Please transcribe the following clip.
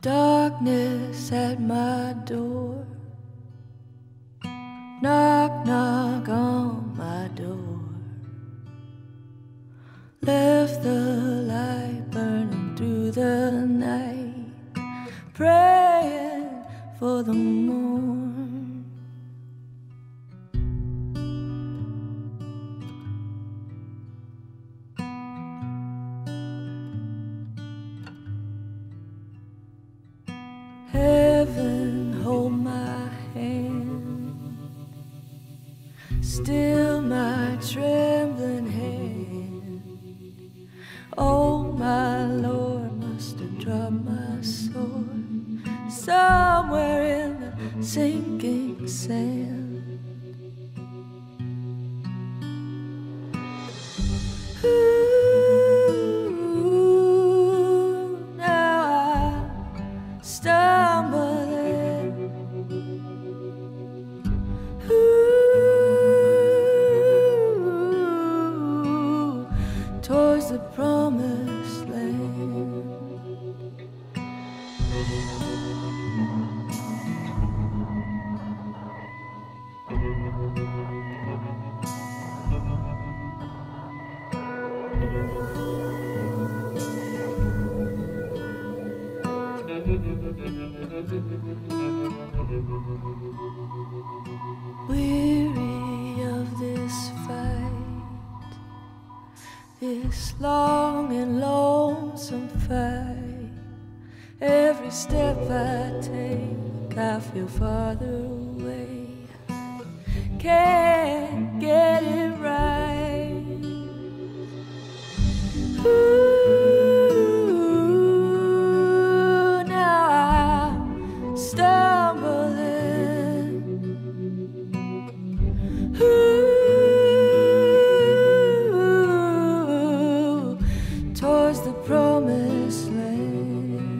Darkness at my door. Knock, knock on my door. Left the light burning through the night, praying for the morn. Heaven, hold my hand. Still my trembling hand. Oh, my Lord, must have dropped my sword somewhere in the sinking sand. The promised land. Weary this long and lonesome fight. Every step I take, I feel farther away. promised land.